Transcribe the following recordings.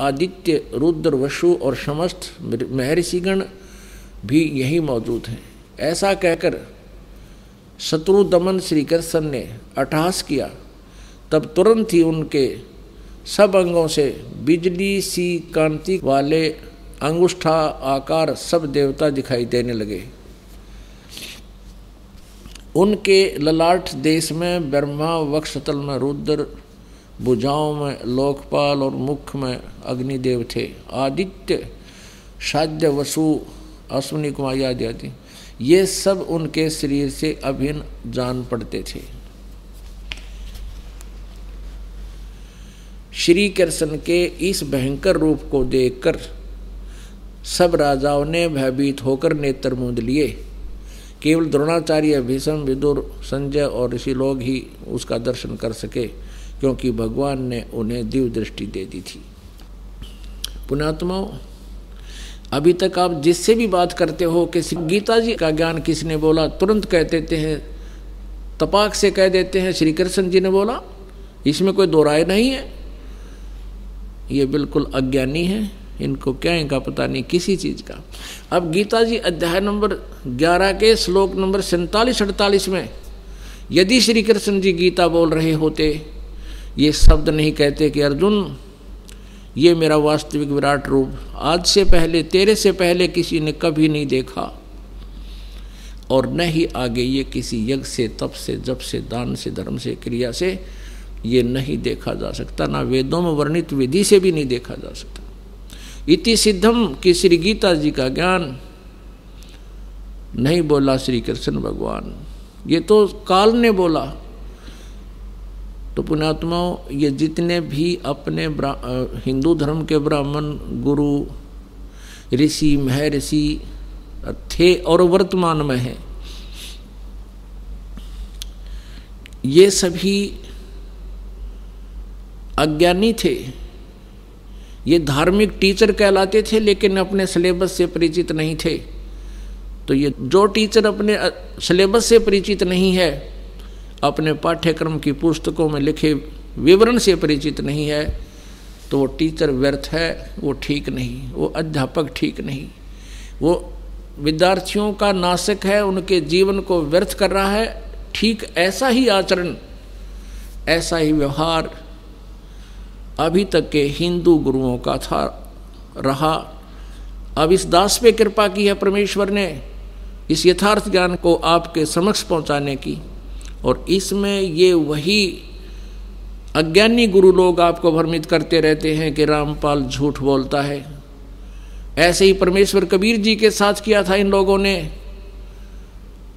आदित्य, रुद्र वशु और समस्त महर्षिगण भी यही मौजूद हैं। ऐसा कहकर शत्रु दमन श्री कृष्ण ने अटहास किया। तब तुरंत ही उनके सब अंगों से बिजली सी कांति वाले अंगुष्ठा आकार सब देवता दिखाई देने लगे। उनके ललाट देश में ब्रह्मा वक्षतल में रुद्र भुजाओं में, लोकपाल और मुख में अग्निदेव थे। आदित्य साध्य वसु, अश्विनी कुमार आदि आदि ये सब उनके शरीर से अभिन्न जान पड़ते थे। श्री कृष्ण के इस भयंकर रूप को देखकर सब राजाओं ने भयभीत होकर नेत्र मूंद लिए। केवल द्रोणाचार्य, भीषम, विदुर, संजय और ऋषि लोग ही उसका दर्शन कर सके। क्योंकि भगवान ने उन्हें दिव्य दृष्टि दे दी थी। पुणात्माओं, अभी तक आप जिससे भी बात करते हो कि गीता जी का ज्ञान किसने बोला, तुरंत कह देते हैं, तपाक से कह देते हैं श्री कृष्ण जी ने बोला, इसमें कोई दो राय नहीं है। ये बिल्कुल अज्ञानी है, इनको क्या इनका पता नहीं, किसी चीज़ का। अब गीता जी अध्याय नंबर 11 के श्लोक नंबर सैतालीस अड़तालीस में, यदि श्री कृष्ण जी गीता बोल रहे होते ये शब्द नहीं कहते कि, अर्जुन, ये मेरा वास्तविक विराट रूप। आज से पहले, तेरे से पहले किसी ने कभी नहीं देखा। और न ही आगे ये किसी यज्ञ से, तप से, जप से, दान से, धर्म से, क्रिया से ये नहीं देखा जा सकता। ना वेदों में वर्णित विधि से भी नहीं देखा जा सकता। इति सिद्धम कि श्री गीता जी का ज्ञान। नहीं बोला श्री कृष्ण भगवान। ये तो काल ने बोला। तो पुणात्माओं ये जितने भी अपने हिंदू धर्म के ब्राह्मण गुरु, ऋषि, महर्षि थे और वर्तमान में हैं, ये सभी अज्ञानी थे। ये धार्मिक टीचर कहलाते थे, लेकिन अपने सिलेबस से परिचित नहीं थे। तो ये जो टीचर अपने सिलेबस से परिचित नहीं है अपने पाठ्यक्रम की पुस्तकों में लिखे विवरण से परिचित नहीं है तो वो टीचर व्यर्थ है, वो ठीक नहीं, वो अध्यापक ठीक नहीं। वो विद्यार्थियों का नाशक है, उनके जीवन को व्यर्थ कर रहा है, ठीक ऐसा ही आचरण, ऐसा ही व्यवहार अभी तक के हिंदू गुरुओं का था, रहा। अब इस दास पे कृपा की है परमेश्वर ने, इस यथार्थ ज्ञान को आपके समक्ष पहुँचाने की। और इसमें ये वही अज्ञानी गुरु लोग आपको भ्रमित करते रहते हैं कि रामपाल झूठ बोलता है। ऐसे ही परमेश्वर कबीर जी के साथ किया था इन लोगों ने।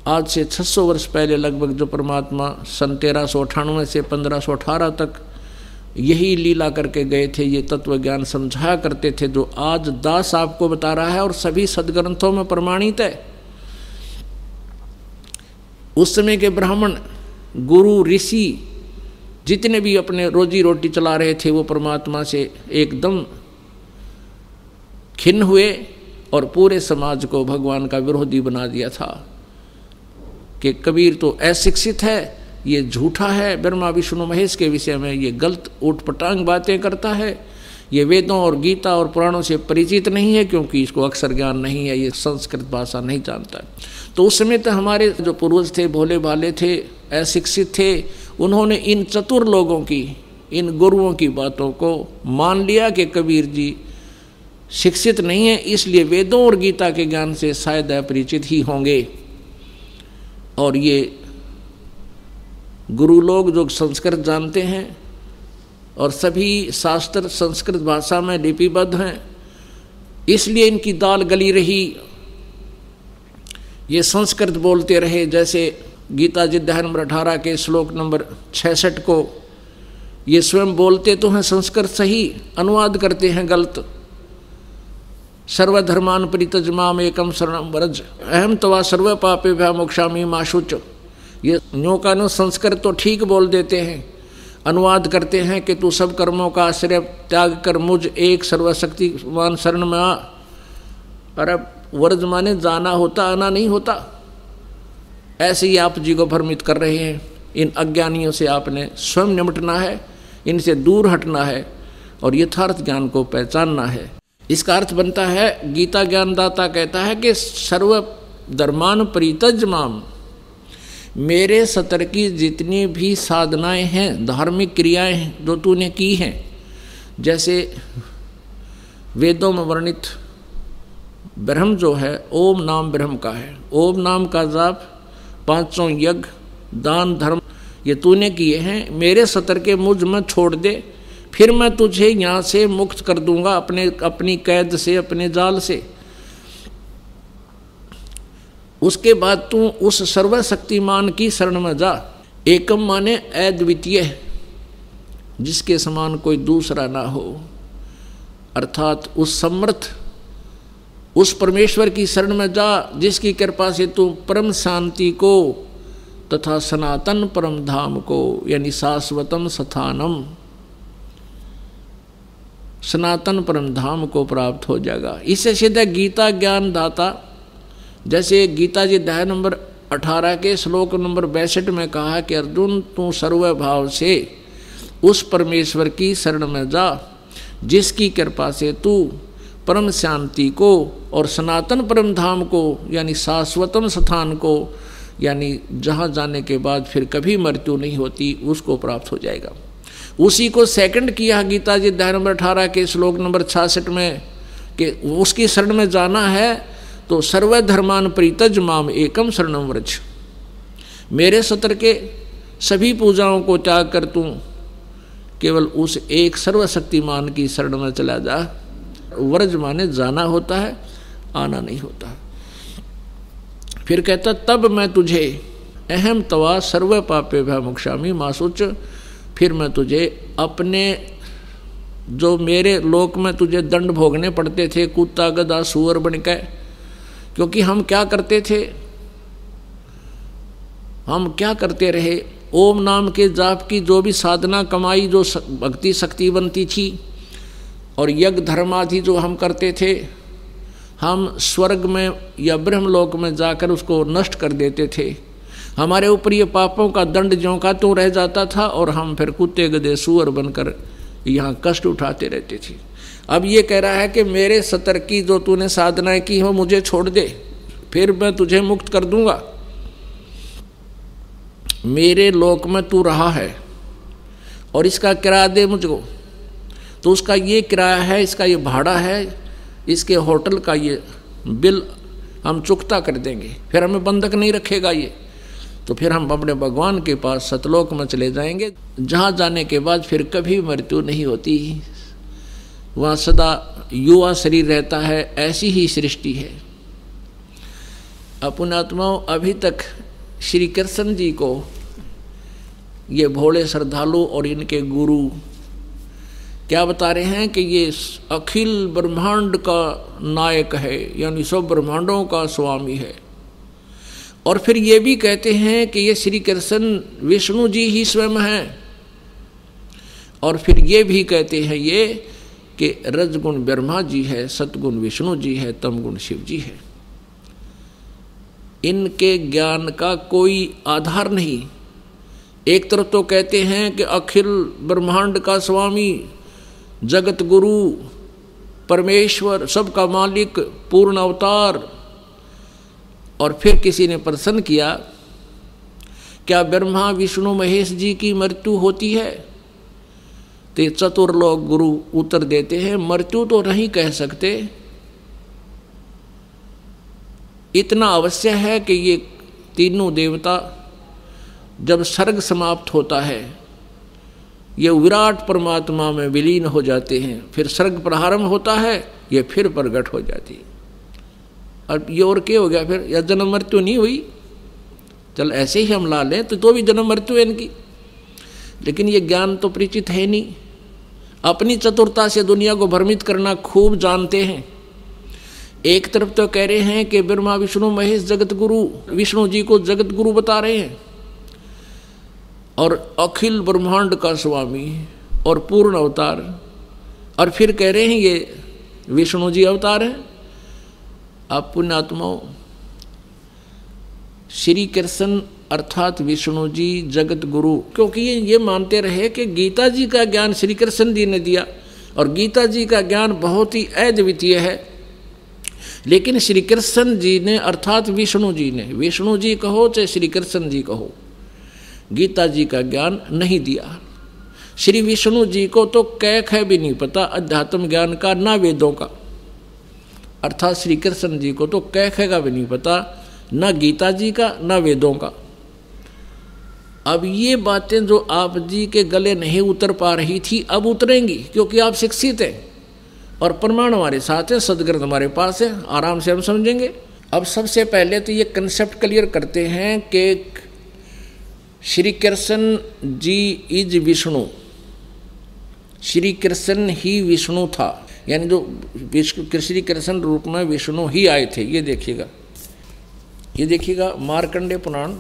आज से 600 वर्ष पहले लगभग जो परमात्मा सन तेरह सौ पंद्रह तक यही लीला करके गए थे, ये तत्व ज्ञान समझाया करते थे जो आज दास आपको बता रहा है और सभी सदग्रंथों में प्रमाणित है। उस समय के ब्राह्मण गुरु ऋषि जितने भी अपने रोजी रोटी चला रहे थे, वो परमात्मा से एकदम खिन्न हुए और पूरे समाज को भगवान का विरोधी बना दिया था कि कबीर तो अशिक्षित है, ये झूठा है। ब्रह्मा, विष्णु, महेश के विषय में ये गलत उठपटांग बातें करता है। ये वेदों और गीता और पुराणों से परिचित नहीं है, क्योंकि इसको अक्सर ज्ञान नहीं है, ये संस्कृत भाषा नहीं जानता। तो उस समय तो हमारे जो पूर्वज थे भोले भाले थे अशिक्षित थे। उन्होंने इन चतुर लोगों की, इन गुरुओं की बातों को मान लिया कि कबीर जी शिक्षित नहीं है, इसलिए वेदों और गीता के ज्ञान से शायद अपरिचित ही होंगे। और ये गुरु लोग जो संस्कृत जानते हैं और सभी शास्त्र संस्कृत भाषा में लिपिबद्ध हैं, इसलिए इनकी दाल गली रही। ये संस्कृत बोलते रहे, जैसे गीता जी अध्याय नंबर अठारह के श्लोक नंबर छसठ को, ये स्वयं बोलते तो हैं संस्कृत सही, अनुवाद करते हैं गलत। सर्वधर्मान परितजमाम एकम शरणम वरज। अहम तवा सर्व पापे भया मोक्षामी माशुच ये नो का नो संस्कृत तो ठीक बोल देते हैं। अनुवाद करते हैं कि तू सब कर्मों का आश्रय त्याग कर मुझ एक सर्वशक्तिमान शरण में आ। अरे वर्ज माने जाना होता, आना नहीं होता। ऐसे ही आप जी को भ्रमित कर रहे हैं। इन अज्ञानियों से आपने स्वयं निमटना है, इनसे दूर हटना है और यथार्थ ज्ञान को पहचानना है। इसका अर्थ बनता है, गीता ज्ञानदाता कहता है कि सर्व धर्मान परितज माम मेरे सतर की जितनी भी साधनाएँ हैं, धार्मिक क्रियाएँ हैं, जो तूने की हैं, जैसे वेदों में वर्णित ब्रह्म जो है, ओम नाम ब्रह्म का है। ओम नाम का जाप पाँचों यज्ञ, दान धर्म, ये तूने किए हैं। मेरे सतर के मुझमें छोड़ दे। फिर मैं तुझे यहाँ से मुक्त कर दूँगा अपने, अपनी कैद से, अपने जाल से। उसके बाद तू उस सर्वशक्तिमान की शरण में जा। एकम माने अद्वितीय, जिसके समान कोई दूसरा ना हो। अर्थात उस समर्थ उस परमेश्वर की शरण में जा, जिसकी कृपा से तू परम शांति को तथा सनातन परम धाम को, यानी शाश्वतम स्थानम, सनातन परम धाम को प्राप्त हो जाएगा। इससे सीधा गीता ज्ञान दाता। जैसे गीता जी अध्याय नंबर अठारह के श्लोक नंबर बैसठ में कहा कि, अर्जुन, तू सर्वभाव से उस परमेश्वर की शरण में जा, जिसकी कृपा से तू परम शांति को और सनातन परम धाम को, यानी शाश्वतम स्थान को, यानी जहाँ जाने के बाद फिर कभी मृत्यु नहीं होती, उसको प्राप्त हो जाएगा। उसी को सेकंड किया गीता जी अध्याय नंबर अठारह के श्लोक नंबर छियासठ में कि उसकी शरण में जाना है तो सर्वधर्मान प्रीतज माम एकम शरणम व्रज। मेरे सत्र के सभी पूजाओं को त्याग कर तू, केवल उस एक सर्वशक्तिमान की शरण में चला जा। व्रज माने जाना होता है, आना नहीं होता। फिर कहता, तब मैं तुझे अहम तवा सर्व पापे भय मुक्षामी मासुच फिर मैं तुझे अपने जो मेरे लोक में तुझे दंड भोगने पड़ते थे, कुत्ता गदा सुअर बन के, क्योंकि हम क्या करते थे? हम क्या करते रहे? ओम नाम के जाप की जो भी साधना कमाई, जो भक्ति शक्ति बनती थी और यज्ञ धर्म आदि जो हम करते थे, हम स्वर्ग में या ब्रह्मलोक में जाकर उसको नष्ट कर देते थे। हमारे ऊपर ये पापों का दंड ज्यों का तो रह जाता था और हम फिर कुत्ते गदे सुअर बनकर यहाँ कष्ट उठाते रहते थे। अब ये कह रहा है कि मेरे सतर की जो तूने साधनाएँ की हो, मुझे छोड़ दे, फिर मैं तुझे मुक्त कर दूँगा। मेरे लोक में तू रहा है और इसका किरा दे मुझको। तो उसका ये किराया है, इसका ये भाड़ा है, इसके होटल का ये बिल हम चुकता कर देंगे। फिर हमें बंधक नहीं रखेगा ये। तो फिर हम अपने भगवान के पास सतलोक में चले जाएँगे। जहाँ जाने के बाद फिर कभी मृत्यु नहीं होती। वहाँ सदा युवा शरीर रहता है, ऐसी ही सृष्टि है। आत्माओं अभी तक श्री कृष्ण जी को ये भोले श्रद्धालु और इनके गुरु क्या बता रहे हैं कि ये अखिल ब्रह्मांड का नायक है, यानी सब ब्रह्मांडों का स्वामी है। और फिर ये भी कहते हैं कि ये श्री कृष्ण विष्णु जी ही स्वयं हैं। और फिर ये भी कहते हैं ये कि रजगुण ब्रह्मा जी है सतगुण विष्णु जी है, तमगुण शिव जी है। इनके ज्ञान का कोई आधार नहीं। एक तरफ़ तो कहते हैं कि अखिल ब्रह्मांड का स्वामी जगत गुरु, परमेश्वर, सबका मालिक, पूर्ण अवतार। और फिर किसी ने प्रसन्न किया, क्या ब्रह्मा, विष्णु, महेश जी की मृत्यु होती है? तो चतुर लोग गुरु उत्तर देते हैं, मृत्यु तो नहीं कह सकते। इतना अवश्य है कि ये तीनों देवता जब सर्ग समाप्त होता है ये विराट परमात्मा में विलीन हो जाते हैं, फिर सर्ग प्रारंभ होता है, ये फिर प्रगट हो जाती है। और ये और क्या हो गया? फिर या जन्म मृत्यु नहीं हुई? चल ऐसे ही हम ला लें तो तो भी जन्म मृत्यु है इनकी। लेकिन ये ज्ञान तो परिचित है नहीं। अपनी चतुरता से दुनिया को भ्रमित करना खूब जानते हैं। एक तरफ़ तो कह रहे हैं कि ब्रह्मा, विष्णु, महेश जगत गुरु विष्णु जी को जगत गुरु बता रहे हैं। और अखिल ब्रह्मांड का स्वामी और पूर्ण अवतार। और फिर कह रहे हैं, ये विष्णु जी अवतार है। आप पुण्यात्माओं, श्री कृष्ण अर्थात विष्णु जी जगत गुरु, क्योंकि ये ये मानते रहे कि गीता जी का ज्ञान श्री कृष्ण जी ने दिया। और गीता जी का ज्ञान बहुत ही अद्वितीय है। लेकिन श्री कृष्ण जी ने, अर्थात विष्णु जी ने, विष्णु जी कहो चाहे श्री कृष्ण जी कहो। गीता जी का ज्ञान नहीं दिया। श्री विष्णु जी को तो कह ख भी नहीं पता, अध्यात्म ज्ञान का ना वेदों का। अर्थात श्री कृष्ण जी को तो कह ख का भी नहीं पता, ना गीता जी का, ना वेदों का। अब ये बातें जो आप जी के गले नहीं उतर पा रही थी, अब उतरेंगी, क्योंकि आप शिक्षित हैं और प्रमाण हमारे साथ हैं, सदग्रंथ हमारे पास है, आराम से हम समझेंगे। अब सबसे पहले तो ये कंसेप्ट क्लियर करते हैं कि श्री कृष्ण जी इज़ विष्णु। श्री कृष्ण ही विष्णु था। यानी जो श्री कृष्ण रूप में विष्णु ही आए थे। ये देखिएगा। ये देखिएगा मार्कंडे पुराण।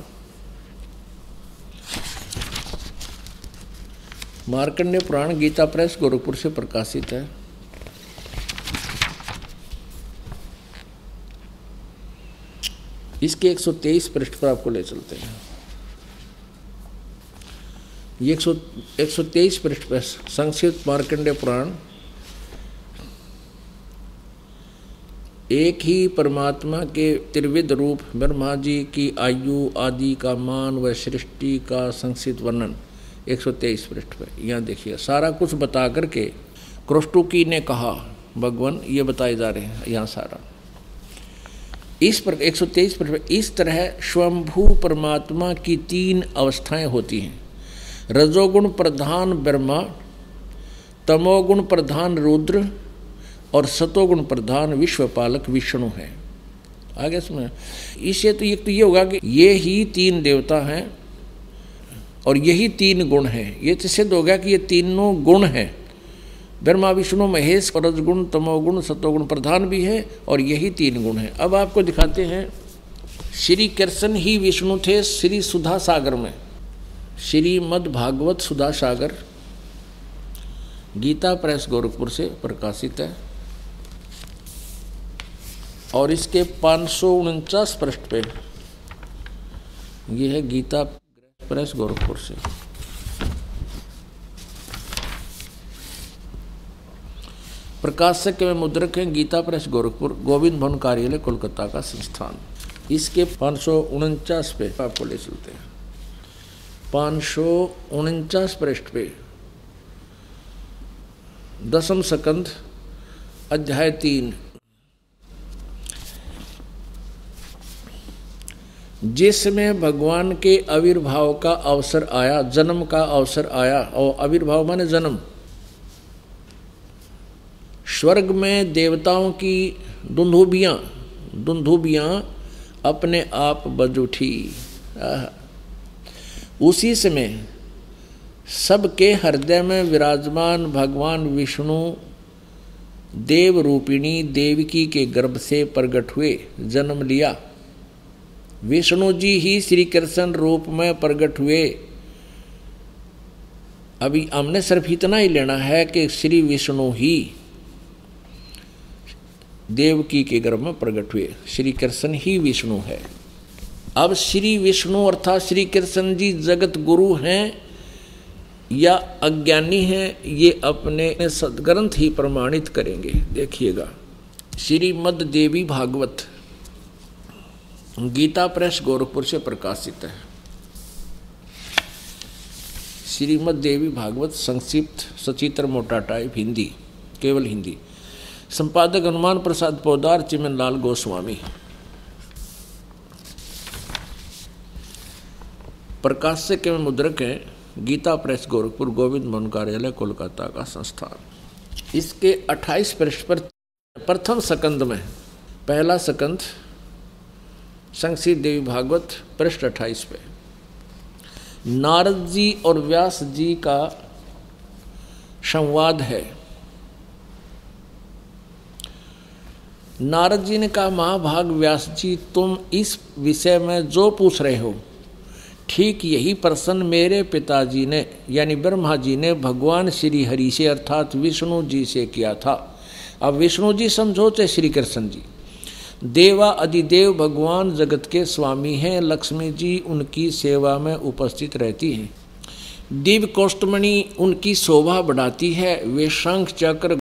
मार्कंडे पुराण गीता प्रेस गोरखपुर से प्रकाशित है। इसके 123 पृष्ठ पर आपको ले चलते हैं। एक सौ एक सौ तेईस पृष्ठ पर संक्षिप्त मार्कंडे पुराण। एक ही परमात्मा के त्रिविध रूप, ब्रह्मा जी की आयु, आदि का मान व सृष्टि का संक्षिप्त वर्णन 123 पृष्ठ पर यहाँ देखिए, सारा कुछ बता करके क्रोष्टुकी ने कहा, भगवान ये बताए जा रहे हैं, यहाँ सारा। इस पर 123 पृष्ठ पर इस तरह स्वयंभू परमात्मा की तीन अवस्थाएँ होती हैं। रजोगुण प्रधान ब्रह्मा, तमोगुण प्रधान रुद्र और सतोगुण प्रधान विश्वपालक विष्णु है। आगे इसमें, इससे तो एक तो ये होगा कि ये ही तीन देवता हैं और यही तीन गुण हैं। ये तो सिद्ध हो गया कि ये तीनों गुण हैं। ब्रह्मा, विष्णु, महेश और रजगुण, तमोगुण, सतोगुण प्रधान भी है और यही तीन गुण हैं। अब आपको दिखाते हैं, श्री कृष्ण ही विष्णु थे, श्री सुधा सागर में। श्रीमद भागवत सुधा सागर गीता प्रेस गोरखपुर से प्रकाशित है। और इसके पाँच सौ उनचास पृष्ठ पे ये है गीता प्रेस गोरखपुर से। प्रकाशक में मुद्रक है गीता प्रेस गोरखपुर, गोविंद भवन कार्यालय कोलकाता का संस्थान। इसके पाँच सौ उनचास पे आपको ले चलते हैं। पाँच सौ उनचास पृष्ठ पे। दसम सकंद, अध्याय तीन। जिसमें भगवान के आविर्भाव का अवसर आया, जन्म का अवसर आया, और आविर्भाव माने जन्म। स्वर्ग में देवताओं की दुंधुबियाँ दुंधुबियाँ अपने आप बज उठी। उसी समय सबके हृदय में विराजमान भगवान विष्णु देव रूपिणी देवकी के गर्भ से प्रकट हुए, जन्म लिया। विष्णु जी ही श्री कृष्ण रूप में प्रकट हुए। अभी हमने सिर्फ़ इतना ही लेना है कि श्री विष्णु ही देवकी के गर्भ में प्रकट हुए। श्री कृष्ण ही विष्णु है। अब श्री विष्णु अर्थात श्री कृष्ण जी जगत गुरु हैं या अज्ञानी हैं, ये अपने सदग्रंथ ही प्रमाणित करेंगे। देखिएगा। श्रीमद देवी भागवत, गीता प्रेस गोरखपुर से प्रकाशित है। श्रीमद देवी भागवत, संक्षिप्त, सचित्र मोटा टाइप हिंदी, केवल हिंदी। संपादक हनुमान प्रसाद पोदार चिमन लाल गोस्वामी। प्रकाश से केवल मुद्रक है, गीता प्रेस गोरखपुर गोविंद मोहन कार्यालय, कोलकाता का संस्थान। इसके 28 पृष्ठ पर प्रथम सकंद में, पहला सकंद संक्षित देवी भागवत, पृष्ठ अट्ठाईस पे। नारद जी और व्यास जी का संवाद है। नारद जी ने कहा, महाभाग व्यास जी, तुम इस विषय में जो पूछ रहे हो ठीक यही प्रश्न मेरे पिताजी ने, यानी ब्रह्मा जी ने भगवान श्री हरि से, अर्थात विष्णु जी से किया था। अब विष्णु जी समझो चाहे श्री कृष्ण जी। देवा अधिदेव भगवान जगत के स्वामी हैं, लक्ष्मी जी उनकी सेवा में उपस्थित रहती हैं। दिव्य कोष्टमणि उनकी शोभा बढ़ाती है वे शंख चक्र